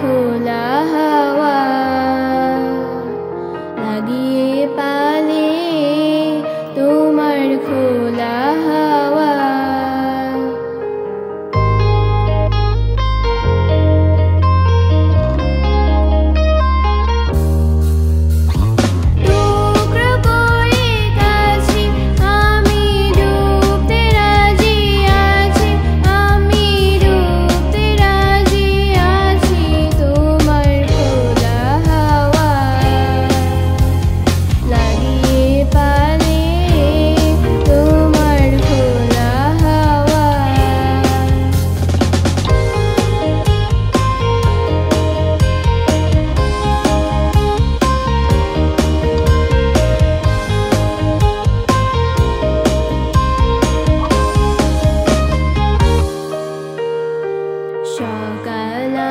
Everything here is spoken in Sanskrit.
भोला शोकला